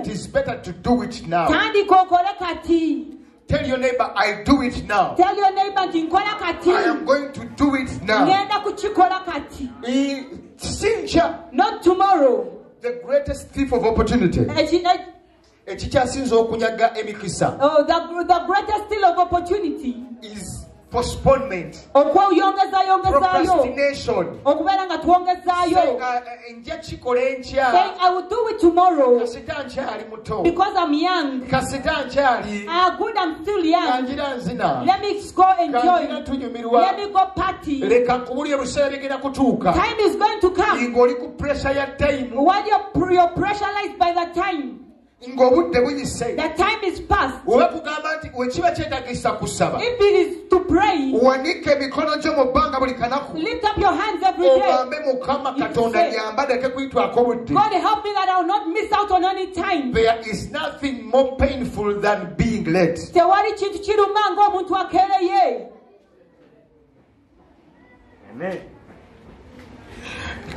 it is better to do it now. tandika okole kati Tell your neighbor, I do it now. tell your neighbor nti nkola kati I am going to do it now. kukikola kati Sinja, not tomorrow the greatest thief of opportunity. Eh, Eki- e- eh. ekikyasinza eh, okunyaga emikisa oh, the, the greatest deal of opportunity is postponement procrastination. Okubeera nga twongezaayo nja kikola saying enkya i will do it tomorrow. Kasita nkyali muto because i'm young. Kasita nkyali ah good i'm still young. Kanjira nzina? Let me go kanjira enjoy tunyumirwa? Let me go party. Leka nkubulya ebiseera bigenda kutuuka time is going to come. Ng'oli ku pressure ya time. While you're, pressurized by the time. Ng'obudde buyise. The time is past. Oba kugamba nti wekiba kyetagisa kusaba. If it is to pray. Wanika emikono gyo mu bbanga buli kanaku lift up your hands every day. Ogambe mukama katonda nyamba leke kuyitwako budde god help me that i will not miss out on any time. There is nothing more painful than being late. tewali kintu kiruma ng'omuntu akereye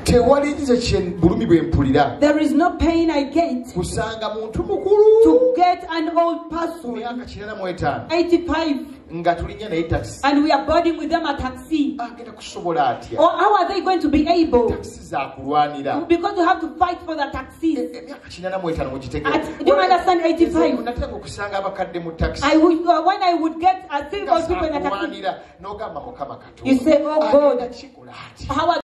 tewali nze kye bulumi bwe mpulira. There is no pain i get kusanga muntu mukulu to get an old person. Myaka kinana mu etaano. 85 nga tulinnya naye takisi and we are boarding with them a taxi. Agenda kusobola atya? Or how are they going to be able? Zakulwanira because you have to fight for the taxis. Emyaka kinana mu etaano At- do you understand 85? mugitegeenatera okusanga abakadde mu takisi I would, uh, when I would get a single people in a taxi, n'ogamba mukama You say, katonda "Oh God." agenda kikola atya? how are